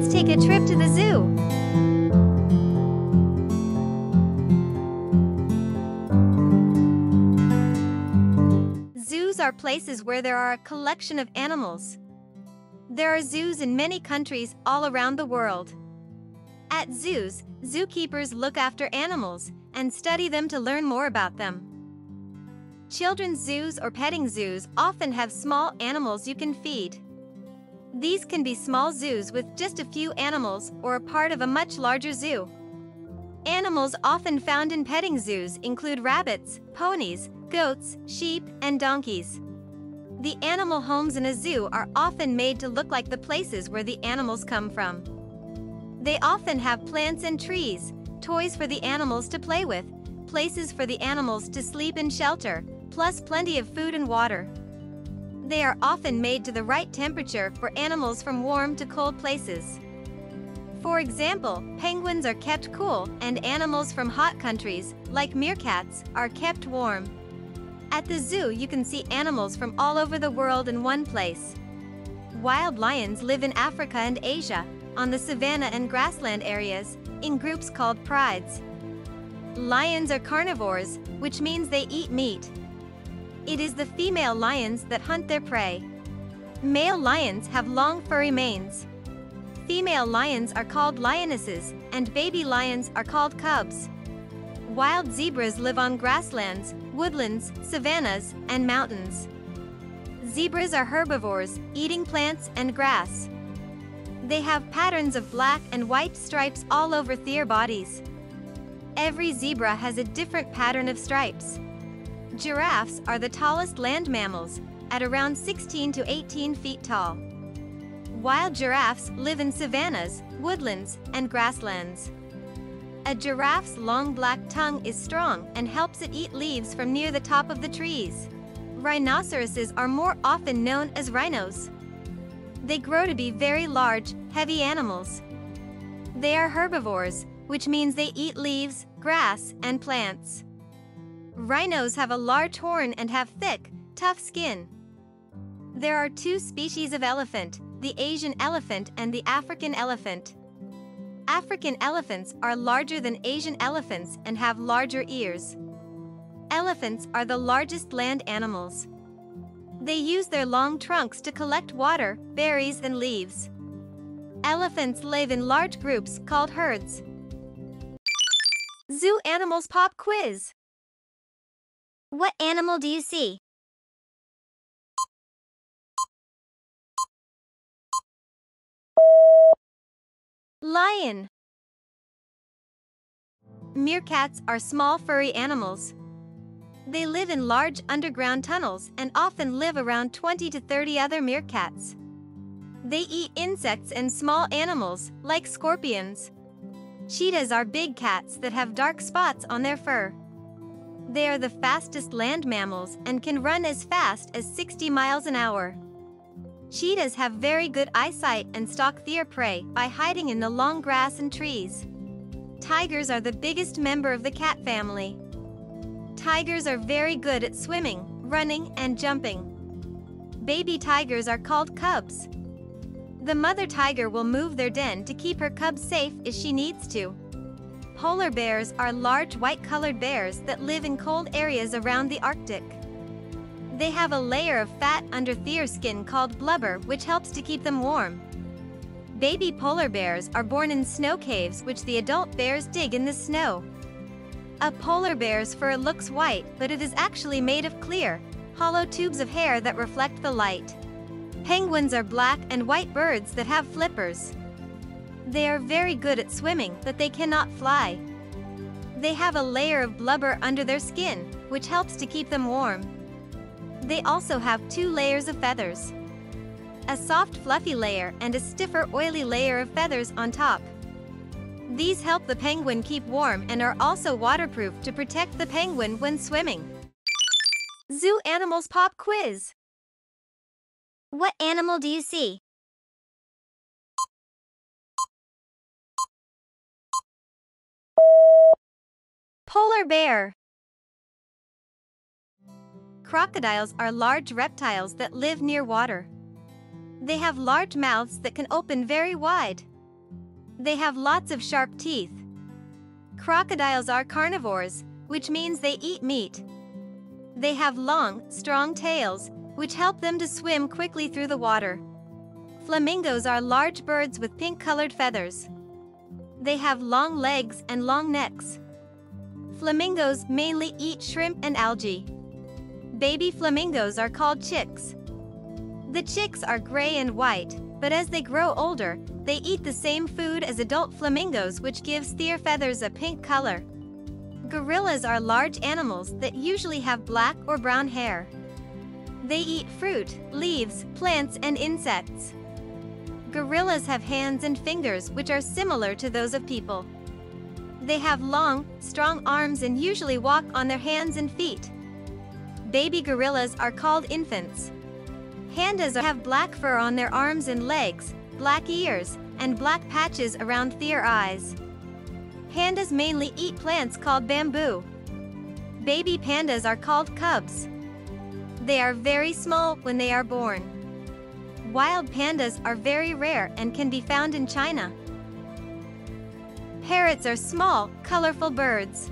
Let's take a trip to the zoo. Zoos are places where there are a collection of animals. There are zoos in many countries all around the world. At zoos, zookeepers look after animals and study them to learn more about them. Children's zoos or petting zoos often have small animals you can feed. These can be small zoos with just a few animals or a part of a much larger zoo. Animals often found in petting zoos include rabbits, ponies, goats, sheep, and donkeys. The animal homes in a zoo are often made to look like the places where the animals come from. They often have plants and trees, toys for the animals to play with, places for the animals to sleep and shelter, plus plenty of food and water. They are often made to the right temperature for animals from warm to cold places. For example, penguins are kept cool and animals from hot countries, like meerkats, are kept warm. At the zoo you can see animals from all over the world in one place. Wild lions live in Africa and Asia, on the savanna and grassland areas, in groups called prides. Lions are carnivores, which means they eat meat. It is the female lions that hunt their prey. Male lions have long furry manes. Female lions are called lionesses, and baby lions are called cubs. Wild zebras live on grasslands, woodlands, savannas, and mountains. Zebras are herbivores, eating plants and grass. They have patterns of black and white stripes all over their bodies. Every zebra has a different pattern of stripes. Giraffes are the tallest land mammals, at around 16 to 18 feet tall. Wild giraffes live in savannas, woodlands, and grasslands. A giraffe's long black tongue is strong and helps it eat leaves from near the top of the trees. Rhinoceroses are more often known as rhinos. They grow to be very large, heavy animals. They are herbivores, which means they eat leaves, grass, and plants. Rhinos have a large horn and have thick, tough skin. There are two species of elephant, the Asian elephant and the African elephant. African elephants are larger than Asian elephants and have larger ears. Elephants are the largest land animals. They use their long trunks to collect water, berries, and leaves. Elephants live in large groups called herds. Zoo Animals Pop Quiz what animal do you see? Lion. Meerkats are small furry animals. They live in large underground tunnels and often live around 20 to 30 other meerkats. They eat insects and small animals, like scorpions. Cheetahs are big cats that have dark spots on their fur. They are the fastest land mammals and can run as fast as 60 miles an hour. Cheetahs have very good eyesight and stalk their prey by hiding in the long grass and trees. Tigers are the biggest member of the cat family. Tigers are very good at swimming, running, and jumping. Baby tigers are called cubs. The mother tiger will move their den to keep her cubs safe if she needs to. Polar bears are large white-colored bears that live in cold areas around the Arctic. They have a layer of fat under their skin called blubber which helps to keep them warm. Baby polar bears are born in snow caves which the adult bears dig in the snow. A polar bear's fur looks white but it is actually made of clear, hollow tubes of hair that reflect the light. Penguins are black and white birds that have flippers. They are very good at swimming, but they cannot fly. They have a layer of blubber under their skin, which helps to keep them warm. They also have two layers of feathers. A soft fluffy layer and a stiffer oily layer of feathers on top. These help the penguin keep warm and are also waterproof to protect the penguin when swimming. Zoo Animals Pop Quiz What animal do you see? Polar bear. Crocodiles are large reptiles that live near water. They have large mouths that can open very wide. They have lots of sharp teeth. Crocodiles are carnivores, which means they eat meat. They have long, strong tails, which help them to swim quickly through the water. Flamingos are large birds with pink-colored feathers. They have long legs and long necks. Flamingos mainly eat shrimp and algae. Baby flamingos are called chicks. The chicks are gray and white, but as they grow older, they eat the same food as adult flamingos which gives their feathers a pink color. Gorillas are large animals that usually have black or brown hair. They eat fruit, leaves, plants and insects. Gorillas have hands and fingers which are similar to those of people. They have long, strong arms and usually walk on their hands and feet. Baby gorillas are called infants. Pandas have black fur on their arms and legs, black ears, and black patches around their eyes. Pandas mainly eat plants called bamboo. Baby pandas are called cubs. They are very small when they are born. Wild pandas are very rare and can be found in China. Parrots are small, colorful birds.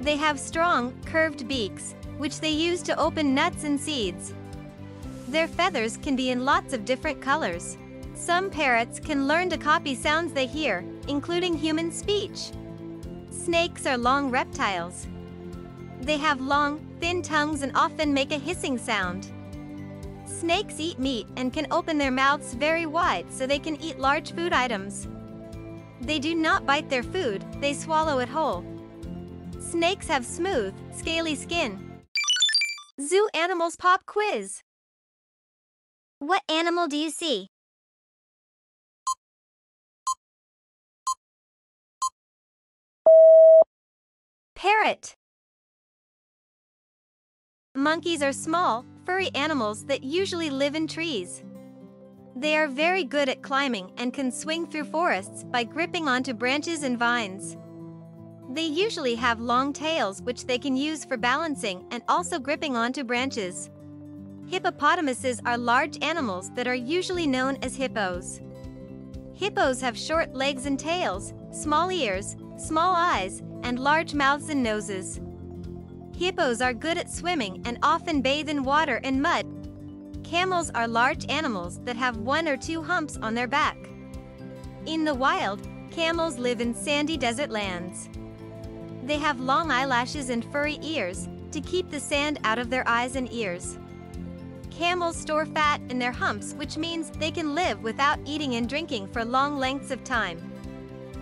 They have strong, curved beaks, which they use to open nuts and seeds. Their feathers can be in lots of different colors. Some parrots can learn to copy sounds they hear, including human speech. Snakes are long reptiles. They have long, thin tongues and often make a hissing sound. Snakes eat meat and can open their mouths very wide so they can eat large food items. They do not bite their food, they swallow it whole. Snakes have smooth, scaly skin. Zoo Animals Pop Quiz What animal do you see? Parrot Monkeys are small, furry animals that usually live in trees. They are very good at climbing and can swing through forests by gripping onto branches and vines. They usually have long tails which they can use for balancing and also gripping onto branches. Hippopotamuses are large animals that are usually known as hippos. Hippos have short legs and tails, small ears, small eyes, and large mouths and noses. Hippos are good at swimming and often bathe in water and mud. Camels are large animals that have one or two humps on their back. In the wild, camels live in sandy desert lands. They have long eyelashes and furry ears to keep the sand out of their eyes and ears. Camels store fat in their humps which means they can live without eating and drinking for long lengths of time.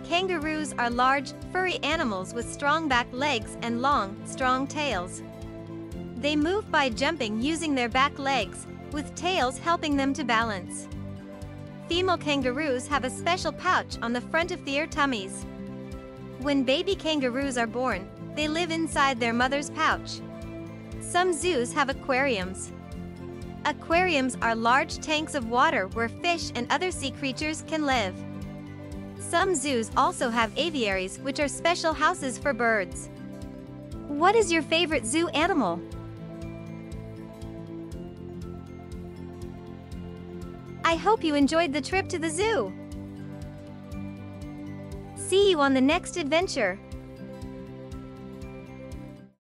Kangaroos are large, furry animals with strong back legs and long, strong tails. They move by jumping using their back legs, with tails helping them to balance. Female kangaroos have a special pouch on the front of their tummies. When baby kangaroos are born, they live inside their mother's pouch. Some zoos have aquariums. Aquariums are large tanks of water where fish and other sea creatures can live. Some zoos also have aviaries which are special houses for birds. What is your favorite zoo animal? I hope you enjoyed the trip to the zoo. See you on the next adventure.